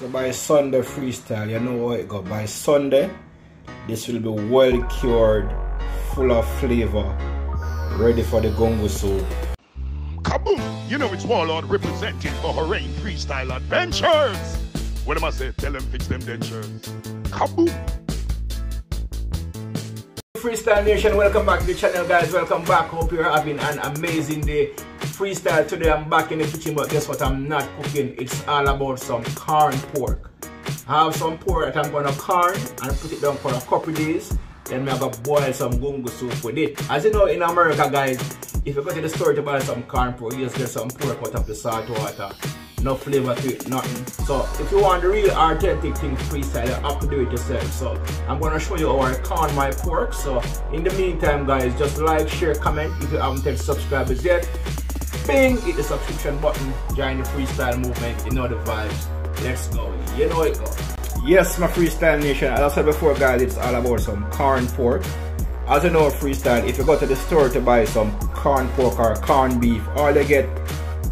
So by Sunday freestyle, you know how it go. By Sunday, this will be well cured, full of flavor, ready for the gungo soup. Kaboom! You know it's Warlord representing for Oraine Freestyle Adventures. What am I say? Tell them fix them dentures. Kaboom! Freestyle Nation, welcome back to the channel guys, welcome back, hope you're having an amazing day. Freestyle today, I'm back in the kitchen, but guess what, I'm not cooking, it's all about some corn pork. I have some pork that I'm gonna corn and put it down for a couple days, then I'm gonna boil some gungo soup with it. As you know, in America guys, if you go to the store to buy some corn pork, you just get some pork out of the salt water no flavor to it, nothing. So if you want the real authentic thing freestyle, you have to do it yourself. So I'm gonna show you how I corn my pork. So in the meantime guys, just like, share, comment if you haven't hit subscribers yet. Hit the subscription button, join the freestyle movement, you know the vibes. Let's go, you know it go. Yes, my freestyle nation, as I said before guys, it's all about some corn pork. As you know freestyle, if you go to the store to buy some corn pork or corn beef, all you get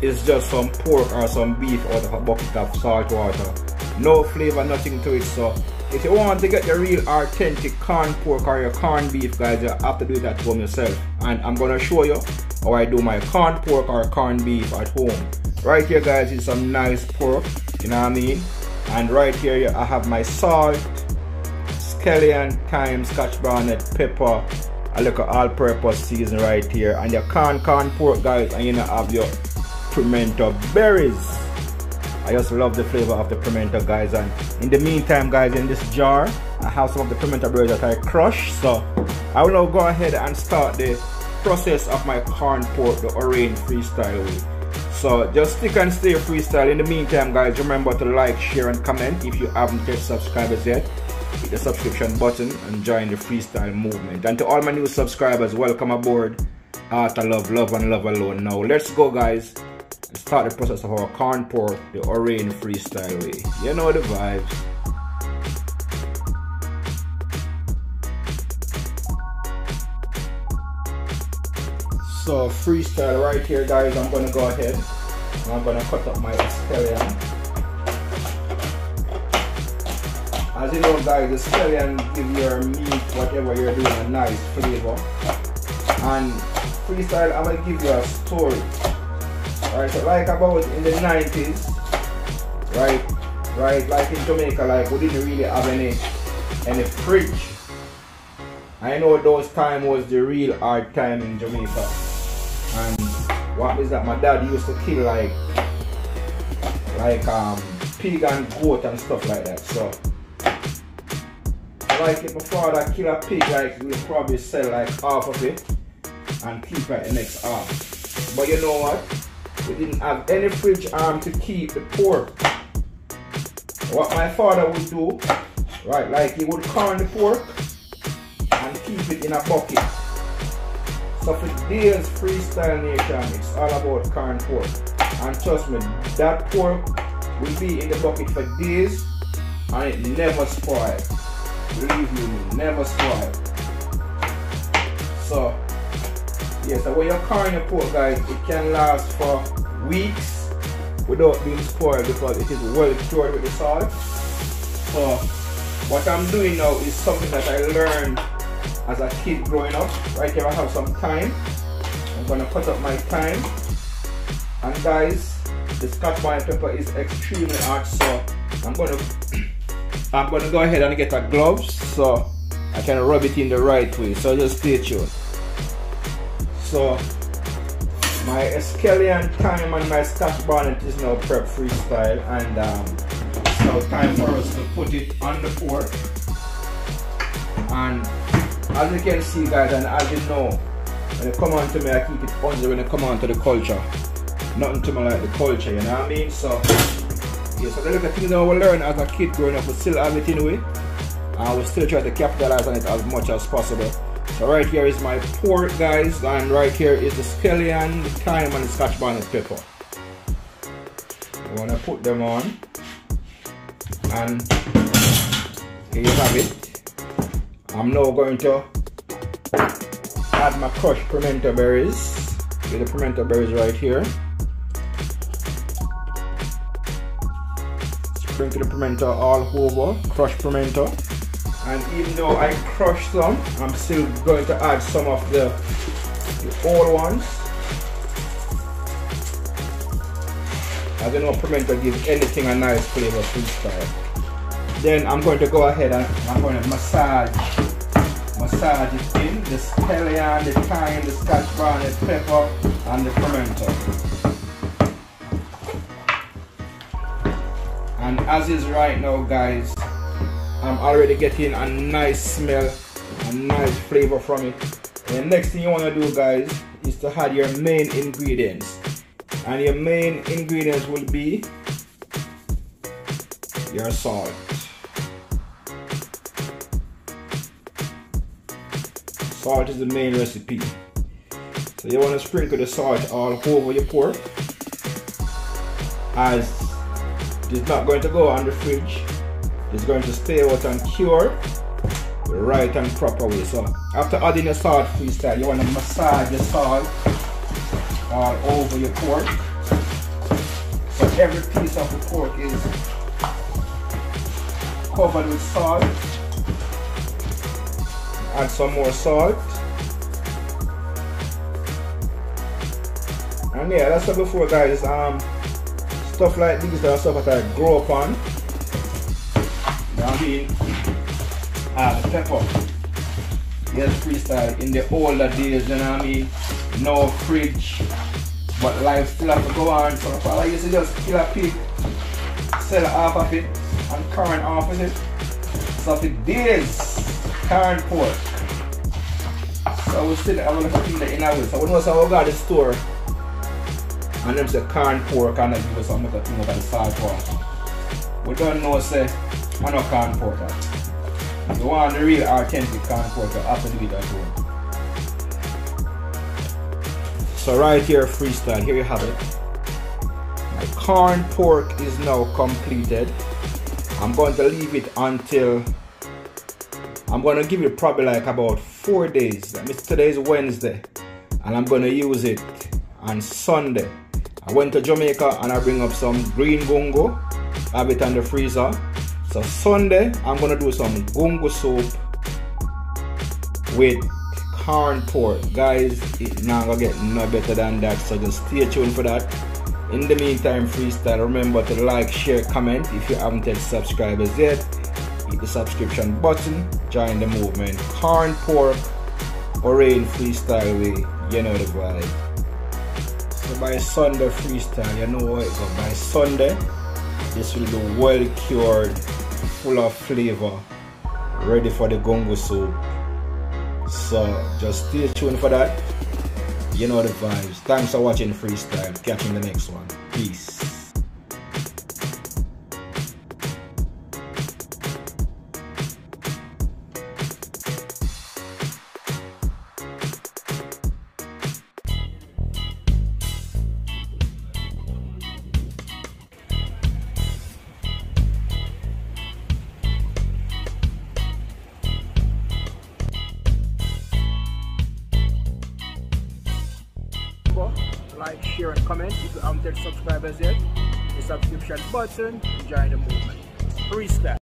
is just some pork or some beef out of a bucket of salt water. No flavor, nothing to it. So if you want to get the real authentic corn pork or your corn beef guys, you have to do it at home yourself. And I'm gonna show you how I do my corn pork or corn beef at home. Right here guys is some nice pork, you know what I mean? And right here I have my salt, scallion, thyme, scotch bonnet, pepper, a little all-purpose season right here. And your corn corn pork guys and you know have your pimento berries I just love the flavor of the pimento guys. And in the meantime guys in this jar I have some of the pimento berries that I crushed so I will now go ahead and start the process of my corn pork the Oraine freestyle way. So just stick and stay freestyle. In the meantime guys remember to like share and comment if you haven't yet subscribers yet. Hit the subscription button and join the freestyle movement. And to all my new subscribers welcome aboard. Art Love, Love and Love Alone. Now let's go guys start the process of our corn pork the Oraine freestyle way. You know the vibes. So freestyle right here guys, I'm gonna go ahead and I'm gonna cut up my scallion. As you know guys, the scallion give your meat, whatever you're doing, a nice flavor. And freestyle, I'm gonna give you a story right so like about in the 90s right right like in Jamaica like we didn't really have any any fridge. I know those time was the real hard time in Jamaica. And what is that? My dad used to kill like like um pig and goat and stuff like that so. Like if my father kill a pig like we'll probably sell like half of it and keep like the next half. But you know what we didn't have any fridge arm to keep the pork. What my father would do, right, like he would corn the pork and keep it in a bucket. So for days freestyle nation, it's all about corn pork. And trust me, that pork will be in the bucket for days and it never spoil. Believe me, never spoil. So yeah, so when you're carrying a pork guys, it can last for weeks without being spoiled because it is well cured with the salt. So what I'm doing now is something that I learned as a kid growing up. Right here I have some thyme. I'm gonna cut up my thyme. And guys, the scotch bonnet pepper is extremely hot, so I'm gonna I'm gonna go ahead and get a gloves so I can rub it in the right way. So just stay tuned. So my scallion thyme and my scotch bonnet is now prep freestyle and um, it's now time for us to put it on the pork. And as you can see guys and as you know, when it come on to me I keep it under when it come on to the culture. Nothing to me like the culture, you know what I mean? So yeah, so the little things that we learn as a kid growing up, we still have it in a way. And we still try to capitalize on it as much as possible. Right here is my pork guys and right here is the scallion, the thyme and the scotch bonnet pepper. I'm gonna put them on and here you have it. I'm now going to add my crushed pimento berries. Get the pimento berries right here. sprinkle the pimento all over, crushed pimento. And even though I crushed some, I'm still going to add some of the, the old ones. I don't know pimento give anything a nice flavor freestyle. Then I'm going to go ahead and I'm going to massage massage it in the scallion, the thyme, the scotch brown, the pepper, and the pimento. and as is right now guys I'm already getting a nice smell a nice flavor from it. And next thing you want to do guys is to add your main ingredients. And your main ingredients will be your salt. Salt is the main recipe. So you want to sprinkle the salt all over your pork as it's not going to go on the fridge. It's going to stay out and cure the right and proper way. So after adding your salt freestyle, you want to massage the salt all over your pork. So every piece of the pork is covered with salt. Add some more salt. And yeah, that's all before guys. Um stuff like these are stuff that I grow up on. I? Ah, the pepper. Yes, freestyle in the older days, you know what I mean? No fridge, but life still have to go on. So I used to just kill a pig, sell half of it, and current half of it. So for days, current pork. So we still have a little thing in our way. So when we go to the store, and them say corn pork and I give us some little thing about the salt water. We don't know say I know corn pork. If you want the real authentic corn you have to do it. So right here freestyle, here you have it. My corn pork is now completed. I'm going to leave it until I'm going to give it probably like about four days. Today is Wednesday and I'm going to use it on Sunday. I went to Jamaica and I bring up some green gungo, have it in the freezer. So Sunday, I'm gonna do some gungo soup with corn pork. Guys, it's not gonna get no better than that, so just stay tuned for that. In the meantime, freestyle, remember to like, share, comment. If you haven't yet subscribers yet, hit the subscription button, join the movement. Corn pork, Oraine freestyle way, you know the vibe. So by Sunday freestyle, you know what. By Sunday, this will be well cured, full of flavor, ready for the gungo soup. So just stay tuned for that. You know the vibes. Thanks for watching freestyle. catch you in the next one. Peace. Share, and comment. If you haven't subscribed as yet, the subscription button, join the movement. Freestyle.